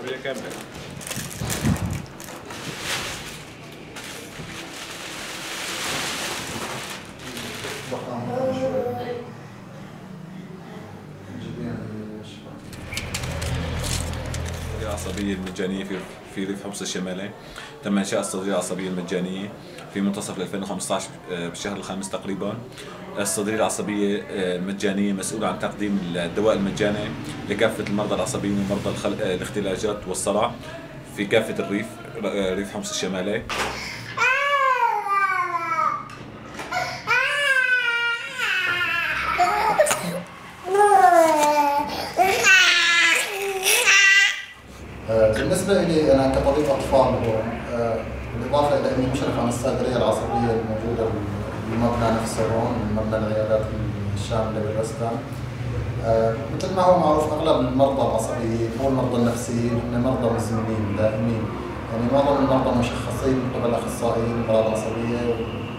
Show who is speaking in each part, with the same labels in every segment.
Speaker 1: العصبيه كامله العصبية المجانية في في ريف حمص الشمالي تم إنشاء الصيدلية العصبية المجانية في منتصف 2015 آه، بالشهر الخامس تقريبا الصيدلية العصبية آه، المجانية مسؤولة عن تقديم الدواء المجاني لكافة المرضى العصبيين ومرضى. آه، الاختلاجات والصرع في كافة الريف ريف حمص الشمالي
Speaker 2: آه، بالنسبة لي أنا كطبيب أطفال هون آه، بالإضافة إلى إني مشرف عن الصيدلية العصبية الموجودة بالمبنى نفسه هون مبنى العيادات الشاملة بالرستان آه، مثل ما هو معروف أغلب المرضى العصبيين أو المرضى النفسيين هم مرضى مزمنين دائمين. يعني معظم المرضى مشخصين من قبل أخصائيين أمراض عصبية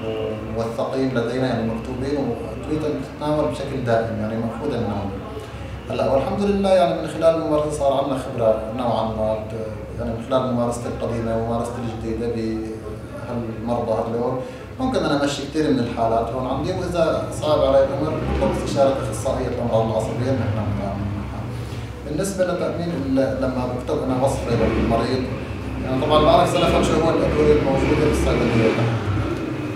Speaker 2: وموثقين لدينا يعني مكتوبين وأدوية تتناول بشكل دائم يعني مأخوذة منهم. هلا والحمد لله يعني من خلال الممارسة صار عندنا خبرة نوعا ما يعني من خلال ممارستي القديمة وممارستي الجديدة بهالمرضى هذول. ممكن أنا أمشي كثير من الحالات هون. عندي واذا صعب علي الأمر بطلب استشارة أخصائية الأمراض العصبية نحن. بالنسبة لتأمين لما بكتب أنا وصفه للمريض يعني طبعا بعرف سلفا شو هو الأدوية الموجودة بالصيدلية.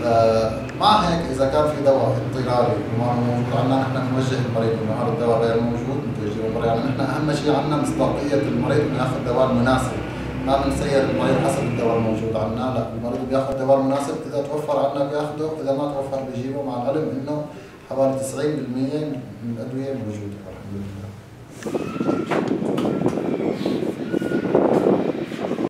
Speaker 2: آه، مع هيك إذا كان في دواء اضطراري وما موجود عندنا نحن بنوجه المريض إنه هذا الدواء غير موجود بتوجه المريض يعني نحن أهم شيء عندنا مصداقية المريض إنه يأخذ الدواء المناسب ما بنسير المريض حسب الدواء الموجود عندنا لا. المريض بيأخذ الدواء المناسب إذا توفر عندنا بيأخذه إذا ما توفر بيجيبه مع العلم إنه حوالي 90% من الأدوية موجودة الحمد لله.